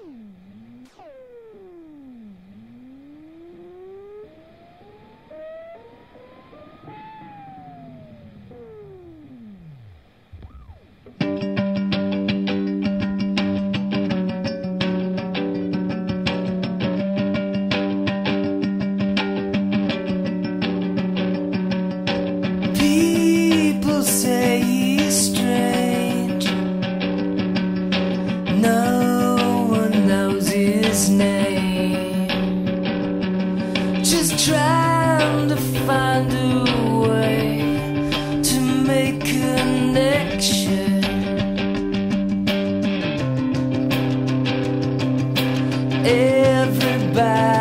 Hmm. Everybody